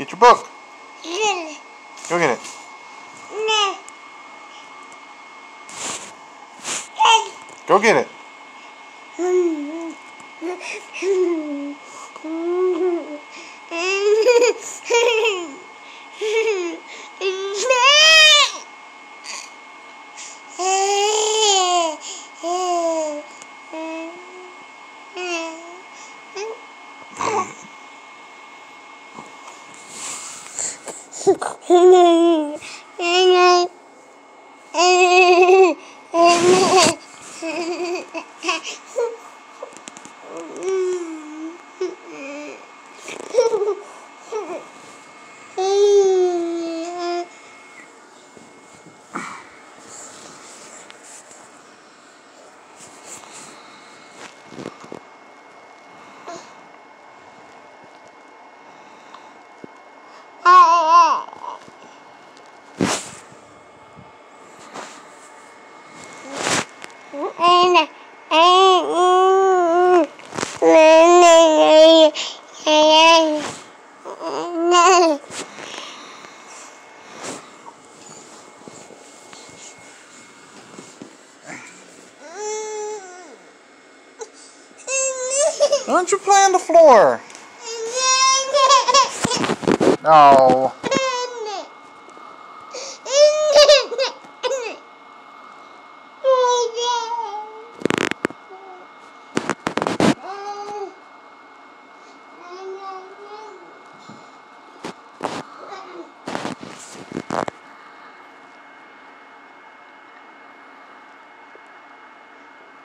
Get your book. Go get it. Go get it. Why don't you play on the floor? No.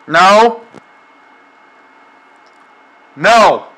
No. No.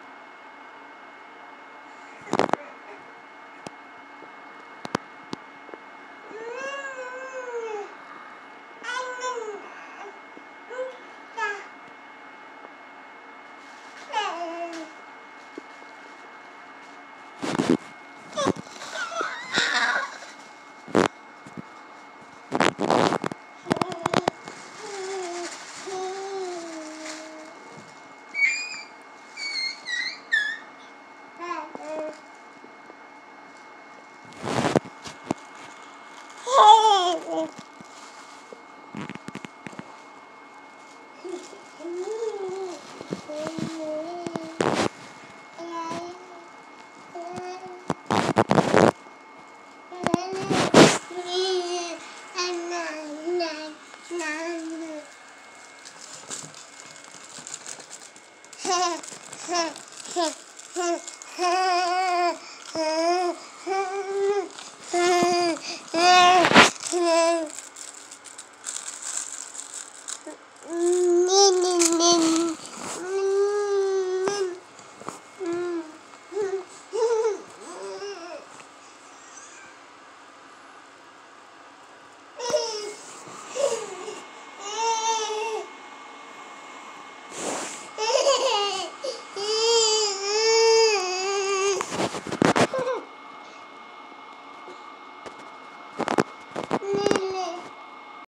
Mm-hmm.